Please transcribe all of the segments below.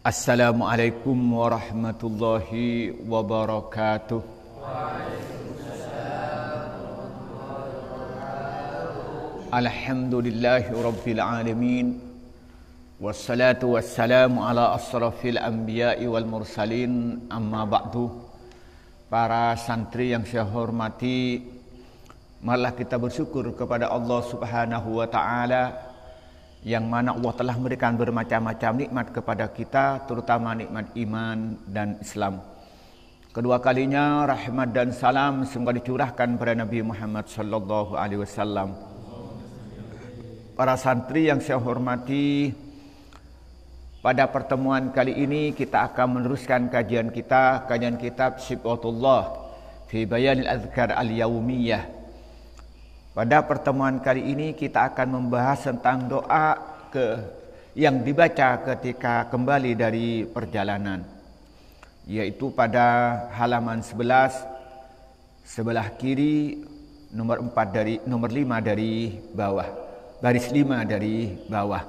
Assalamualaikum warahmatullahi wabarakatuh. Alhamdulillahi rabbil alamin. Wassalatu wassalamu ala asrafil anbiya'i wal mursalin amma ba'du. Para santri yang saya hormati, malah kita bersyukur kepada Allah Subhanahu wa taala yang mana Allah telah memberikan bermacam-macam nikmat kepada kita terutama nikmat iman dan Islam. Kedua kalinya rahmat dan salam semoga dicurahkan kepada Nabi Muhammad sallallahu alaihi wasallam. Para santri yang saya hormati, pada pertemuan kali ini kita akan meneruskan kajian kita, kajian kitab Sifatullah fi Bayanil Azkar Al-Yaumiyah. Pada pertemuan kali ini kita akan membahas tentang doa ke yang dibaca ketika kembali dari perjalanan. Yaitu pada halaman 11 sebelah kiri nomor 4 dari nomor 5 dari bawah. Baris 5 dari bawah.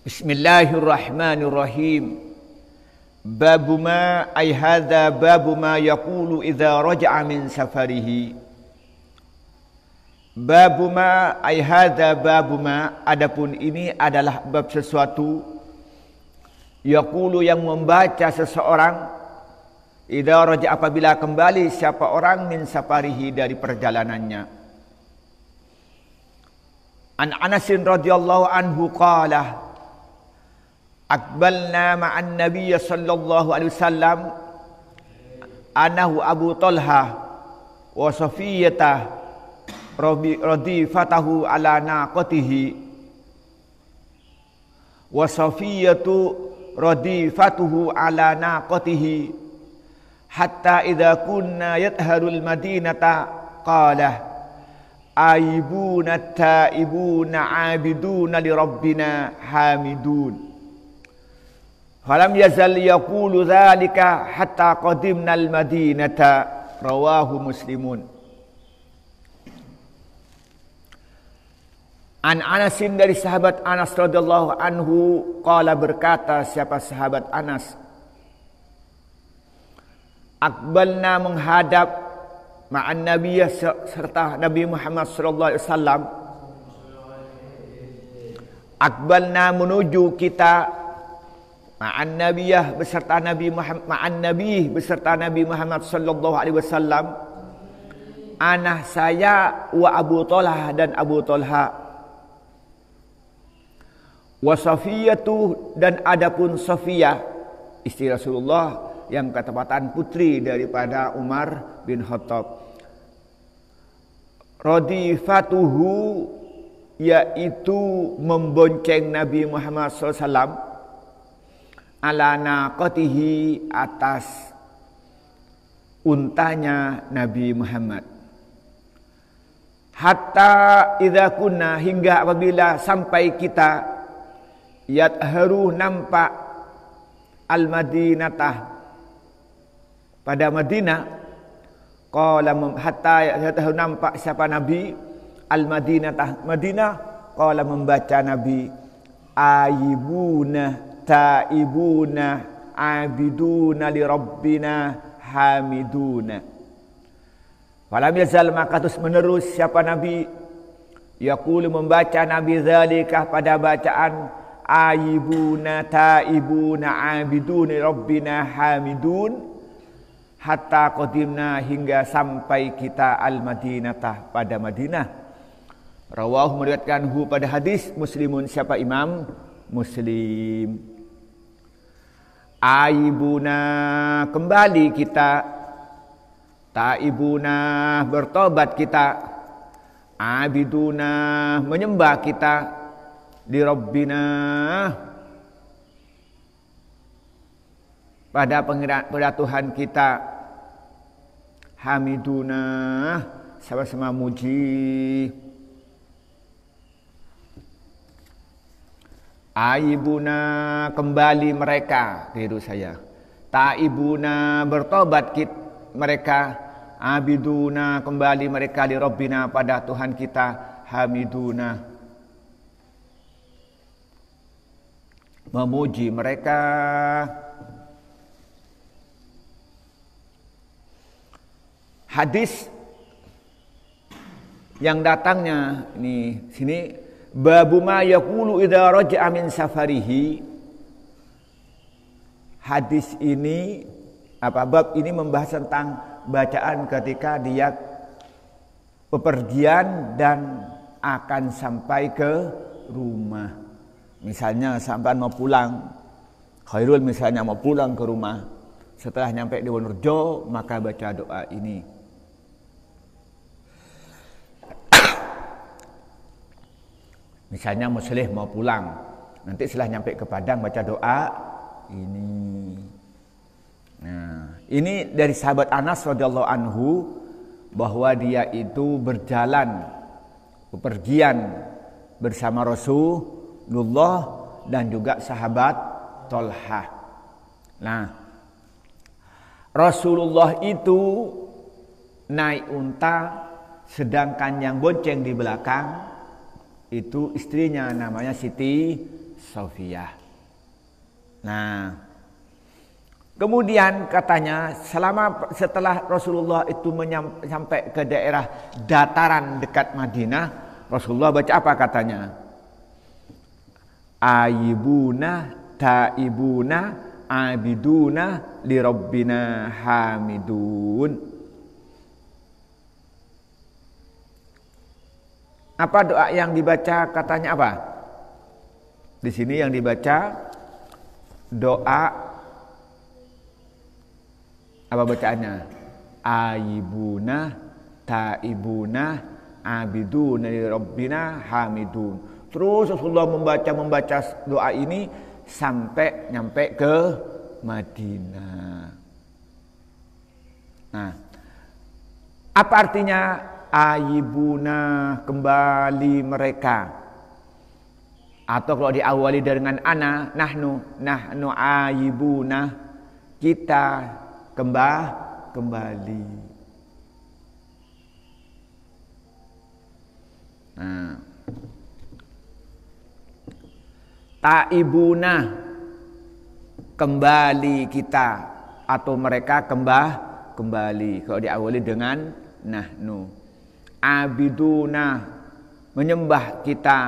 Bismillahirrahmanirrahim. Babu ma ay hadza ma yaqulu idza raja'a min safarihi. Babu ma ay hadza babu ma adapun ini adalah bab sesuatu yaqulu yang membaca seseorang idza raja apabila kembali siapa orang min safarihi dari perjalanannya. An Anas radhiyallahu anhu qala Akbalna ma'an Nabi sallallahu alaihi wasallam anahu Abu Talha wa Safiyata radifatahu ala naqatihi wa Safiyatu radifatuhu ala naqatihi hatta idza kunna yatharul madinata qala aibuna taibuna abiduna li rabbina hamidun Falam yazal yaqulu dhalika hatta qadimna al-Madinata rawahu Muslimun. An Anasin dari sahabat Anas radhiyallahu anhu qala berkata siapa sahabat Anas? Akbalna menghadap ma'an Nabi serta Nabi Muhammad sallallahu alaihi wasallam. Akbalna menuju kita ma'an nabiyah beserta Nabi Muhammad ma'an nabi beserta Nabi Muhammad sallallahu alaihi wasallam. Anak saya wa Abu Talha dan Abu Talha wa Safiyatu dan adapun Safiyah istri Rasulullah yang ketepatan putri daripada Umar bin Khattab radifatuhu yaitu membonceng Nabi Muhammad wasallam ala naqatihi atas untanya Nabi Muhammad. Hatta idza kunna hingga apabila sampai kita yadharu nampak al-Madinatah pada Madinah qala hatta yadharu nampak siapa Nabi al-Madinatah Madinah qala membaca Nabi ayibuna taibuna abiduna li rabbina hamiduna. Falam yazal maka terus menerus siapa Nabi Yaqulu membaca Nabi zalikah pada bacaan Aibuna taibuna abiduna rabbina hamidun. Hatta qadimna hingga sampai kita al-Madinatah pada Madinah. Rawahu meriwayatkan hu pada hadis Muslimun siapa Imam? Muslim. Aibuna kembali kita. Taibuna bertobat kita. Abiduna menyembah kita Di Rabbina Pada pada Tuhan kita Hamiduna Sama-sama muji Aibuna kembali mereka tiru saya. Taibuna bertobat kit mereka. Abiduna kembali mereka di Rabbina pada Tuhan kita. Hamiduna. Memuji mereka. Hadis yang datangnya ini sini babu ma yaqulu idza raja'a min safarihi. Hadis ini apa bab ini membahas tentang bacaan ketika dia bepergian dan akan sampai ke rumah misalnya sampai mau pulang Khairul misalnya mau pulang ke rumah setelah nyampe di Wonorejo maka baca doa ini Misalnya muslim mau pulang, nanti setelah nyampe ke Padang baca doa ini. Nah, ini dari sahabat Anas radhiyallahu anhu bahwa dia itu berjalan bepergian bersama Rasulullah dan juga sahabat Tolha. Nah, Rasulullah itu naik unta sedangkan yang bonceng di belakang itu istrinya namanya Siti Sofia. Nah, kemudian katanya selama setelah Rasulullah itu sampai ke daerah dataran dekat Madinah, Rasulullah baca apa katanya? Aibuna taibuna abiduna li rabbina hamidun. Apa doa yang dibaca katanya apa? Di sini yang dibaca doa apa bacaannya? Aibuna taibuna abiduna rabbina hamidun. Terus Rasulullah membaca membaca doa ini sampai nyampe ke Madinah. Nah, apa artinya? Ayibuna kembali mereka. Atau kalau diawali dengan ana nahnu nahnu ayibuna kita kembah kembali. Nah taibuna. Kembali kita atau mereka kembah kembali. Kalau diawali dengan nahnu. Abiduna menyembah kita.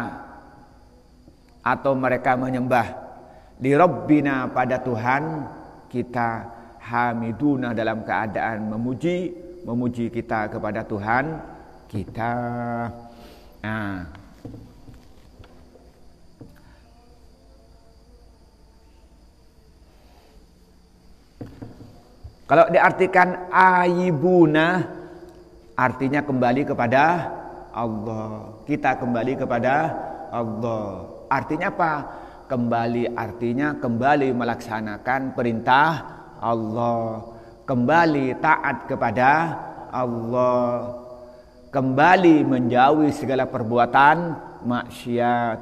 Atau mereka menyembah. Di Rabbina pada Tuhan kita. Hamiduna dalam keadaan memuji memuji kita kepada Tuhan kita. Nah kalau diartikan ayibuna Artinya kembali kepada Allah. Kita kembali kepada Allah. Artinya apa? Kembali artinya kembali melaksanakan perintah Allah. Kembali taat kepada Allah. Kembali menjauhi segala perbuatan maksiat.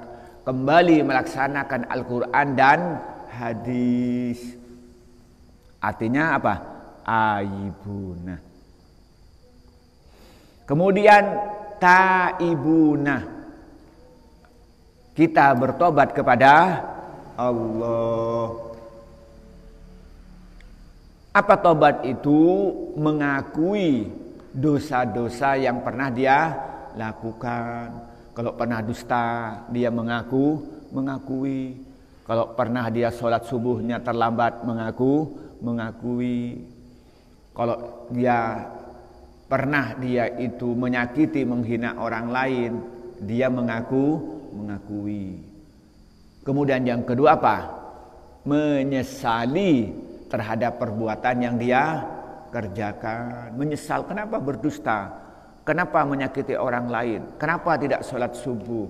Kembali melaksanakan Al-Quran dan hadis. Artinya apa? Aibuna. Kemudian taibuna. Kita bertobat kepada Allah. Apa tobat itu? Mengakui dosa-dosa yang pernah dia lakukan. Kalau pernah dusta, dia mengaku, mengakui. Kalau pernah dia sholat subuhnya terlambat, mengaku, mengakui. Kalau dia pernah dia itu menyakiti menghina orang lain dia mengaku mengakui. Kemudian yang kedua apa? Menyesali terhadap perbuatan yang dia kerjakan. Menyesal kenapa berdusta? Kenapa menyakiti orang lain? Kenapa tidak sholat subuh?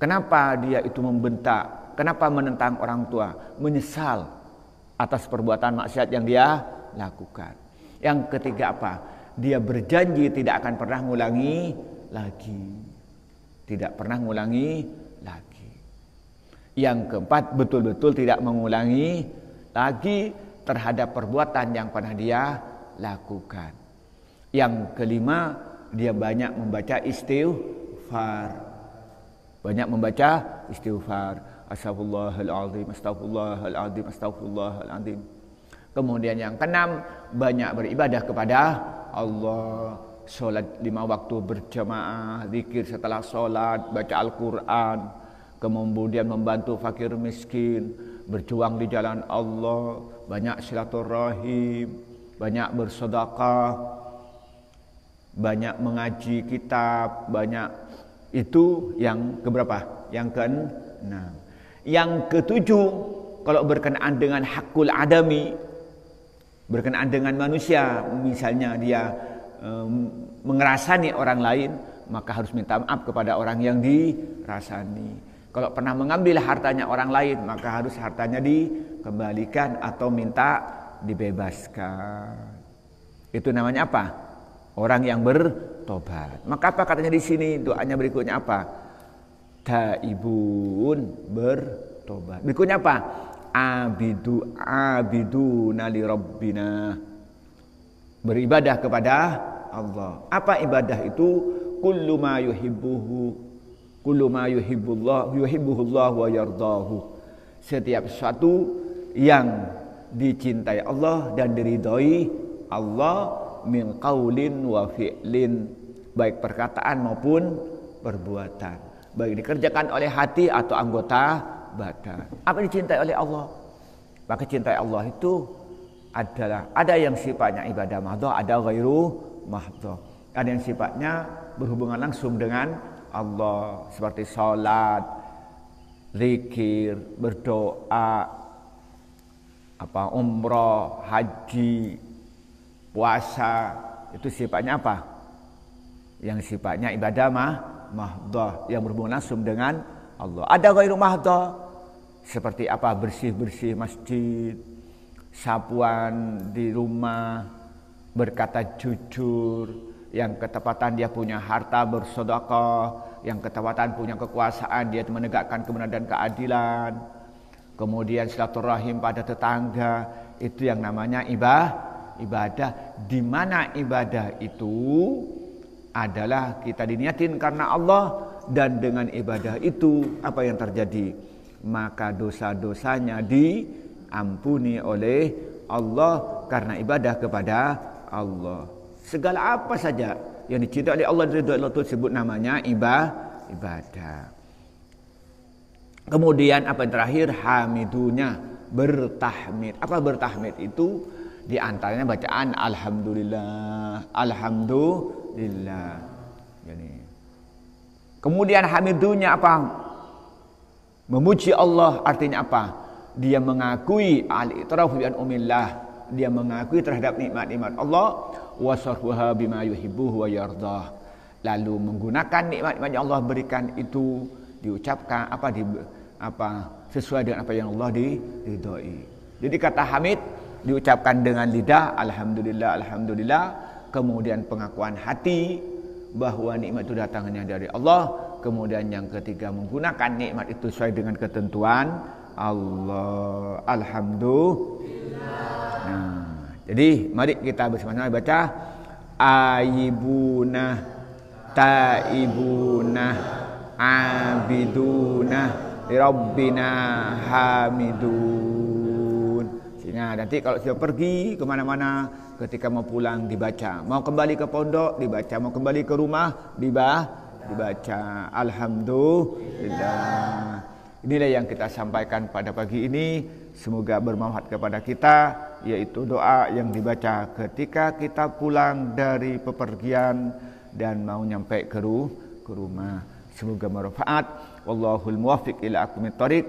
Kenapa dia itu membentak? Kenapa menentang orang tua? Menyesal atas perbuatan maksiat yang dia lakukan yang ketiga apa? Dia berjanji tidak akan pernah ngulangi lagi. Tidak pernah ngulangi lagi. Yang keempat betul-betul tidak mengulangi lagi terhadap perbuatan yang pernah dia lakukan. Yang kelima dia banyak membaca istighfar. Banyak membaca istighfar. Astagfirullahaladzim, astagfirullahaladzim, astagfirullahaladzim. Kemudian yang keenam, banyak beribadah kepada Allah. Solat lima waktu berjamaah, zikir setelah solat, baca Al-Quran. Kemudian membantu fakir miskin, berjuang di jalan Allah, banyak silaturahim, banyak bersedekah, banyak mengaji kitab, banyak itu yang keberapa? Yang keenam. Yang ketujuh, kalau berkenaan dengan hakul adami, berkenaan dengan manusia, misalnya dia um, mengerasani orang lain, maka harus minta maaf kepada orang yang dirasani. Kalau pernah mengambil hartanya orang lain, maka harus hartanya dikembalikan atau minta dibebaskan. Itu namanya apa? Orang yang bertobat. Maka apa katanya di sini? Doanya berikutnya apa? Taibun bertobat. Berikutnya apa? abidu abidu nali rabbina. Beribadah kepada Allah. Apa ibadah itu? Kullu ma yuhibbuhu kullu ma yuhibbullah yuhibbuhullah wa yardahu. Setiap sesuatu yang dicintai Allah dan diridhoi Allah min qaulin wa fi'lin. Baik perkataan maupun perbuatan baik dikerjakan oleh hati atau anggota badan. Apa dicintai oleh Allah? Maka cintai Allah itu adalah ada yang sifatnya ibadah mahdoh, ada ghairu mahdoh. Ada yang sifatnya berhubungan langsung dengan Allah seperti salat, zikir, berdoa, apa umrah, haji, puasa itu sifatnya apa? Yang sifatnya ibadah mah mahdoh yang berhubungan langsung dengan Allah. Ada ghairu mahdoh seperti apa bersih-bersih masjid, sapuan di rumah, berkata jujur, yang ketepatan dia punya harta bersedekah, yang ketepatan punya kekuasaan dia menegakkan kebenaran dan keadilan. Kemudian silaturahim pada tetangga, itu yang namanya ibadah. Ibadah di mana ibadah itu adalah kita diniatin karena Allah dan dengan ibadah itu apa yang terjadi? maka dosa-dosanya diampuni oleh Allah karena ibadah kepada Allah. Segala apa saja yang dicintai oleh Allah dari Allah itu sebut namanya ibadah. Kemudian apa yang terakhir hamidunya bertahmid. Apa bertahmid itu? Di antaranya bacaan alhamdulillah, alhamdulillah. Kemudian hamidunya apa? Memuji Allah artinya apa? Dia mengakui al-itraf bi umillah, dia mengakui terhadap nikmat-nikmat Allah wa sarfuha bima yuhibbu wa yardah. Lalu menggunakan nikmat-nikmat yang Allah berikan itu diucapkan apa di apa sesuai dengan apa yang Allah diridhoi. Jadi kata Hamid diucapkan dengan lidah alhamdulillah alhamdulillah kemudian pengakuan hati bahwa nikmat itu datangnya dari Allah Kemudian yang ketiga menggunakan nikmat itu sesuai dengan ketentuan Allah. Alhamdulillah. Nah, jadi mari kita bersama-sama baca ayibuna taibuna abiduna rabbina. Sehingga nanti kalau sudah pergi ke mana-mana ketika mau pulang dibaca. Mau kembali ke pondok dibaca. Mau kembali ke rumah dibaca dibaca. Alhamdulillah. Inilah yang kita sampaikan pada pagi ini. Semoga bermanfaat kepada kita yaitu doa yang dibaca ketika kita pulang dari pepergian dan mau nyampe ke, rumah. Semoga bermanfaat. Wallahul muwaffiq ila aqwamit thoriq